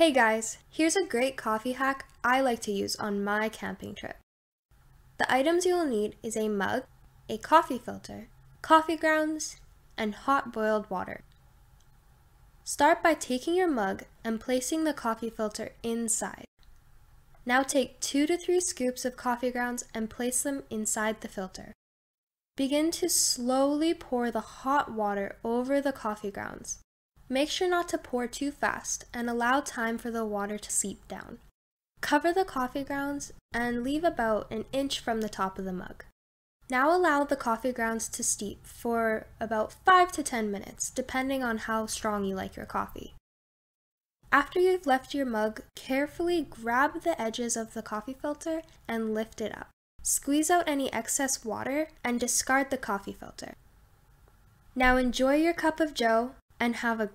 Hey guys, here's a great coffee hack I like to use on my camping trip. The items you'll need is a mug, a coffee filter, coffee grounds, and hot boiled water. Start by taking your mug and placing the coffee filter inside. Now take 2 to 3 scoops of coffee grounds and place them inside the filter. Begin to slowly pour the hot water over the coffee grounds. Make sure not to pour too fast and allow time for the water to seep down. Cover the coffee grounds and leave about an inch from the top of the mug. Now allow the coffee grounds to steep for about 5 to 10 minutes, depending on how strong you like your coffee. After you've left your mug, carefully grab the edges of the coffee filter and lift it up. Squeeze out any excess water and discard the coffee filter. Now enjoy your cup of joe and have a